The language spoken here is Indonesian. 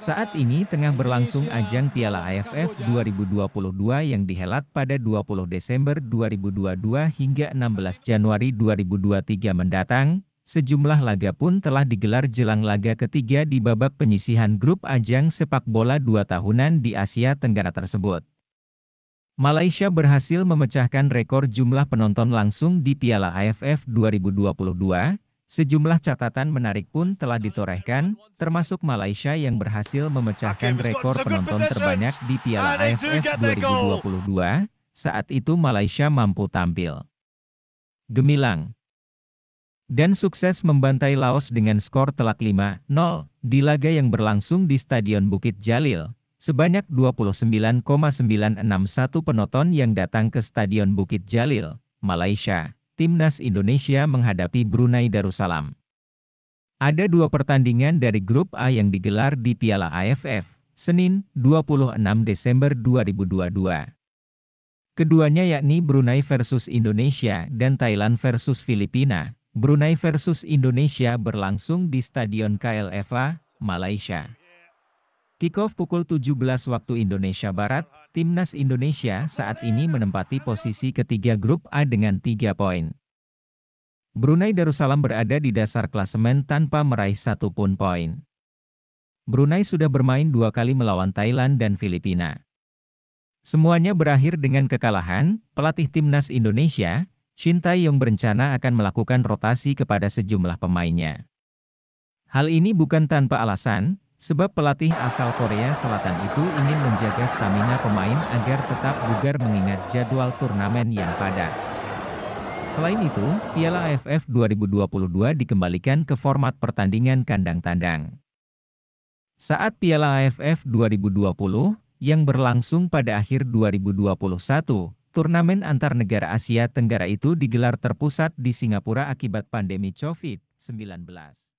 Saat ini tengah berlangsung ajang Piala AFF 2022 yang dihelat pada 20 Desember 2022 hingga 16 Januari 2023 mendatang. Sejumlah laga pun telah digelar jelang laga ketiga di babak penyisihan grup ajang sepak bola dua tahunan di Asia Tenggara tersebut. Malaysia berhasil memecahkan rekor jumlah penonton langsung di Piala AFF 2022, Sejumlah catatan menarik pun telah ditorehkan, termasuk Malaysia yang berhasil memecahkan rekor penonton terbanyak di Piala AFF 2022, saat itu Malaysia mampu tampil. Gemilang. Dan sukses membantai Laos dengan skor telak 5-0 di laga yang berlangsung di Stadion Bukit Jalil. Sebanyak 29,961 penonton yang datang ke Stadion Bukit Jalil, Malaysia, Timnas Indonesia menghadapi Brunei Darussalam. Ada dua pertandingan dari grup A yang digelar di Piala AFF, Senin, 26 Desember 2022. Keduanya yakni Brunei versus Indonesia dan Thailand versus Filipina. Brunei versus Indonesia berlangsung di Stadion KLFA, Malaysia. Kickoff pukul 17 waktu Indonesia Barat, Timnas Indonesia saat ini menempati posisi ketiga grup A dengan tiga poin. Brunei Darussalam berada di dasar klasemen tanpa meraih satu pun poin. Brunei sudah bermain dua kali melawan Thailand dan Filipina. Semuanya berakhir dengan kekalahan, pelatih Timnas Indonesia, Shin Tae-yong berencana akan melakukan rotasi kepada sejumlah pemainnya. Hal ini bukan tanpa alasan, Sebab pelatih asal Korea Selatan itu ingin menjaga stamina pemain agar tetap bugar mengingat jadwal turnamen yang padat. Selain itu, Piala AFF 2022 dikembalikan ke format pertandingan kandang tandang. Saat Piala AFF 2020, yang berlangsung pada akhir 2021, turnamen antar negara Asia Tenggara itu digelar terpusat di Singapura akibat pandemi COVID-19.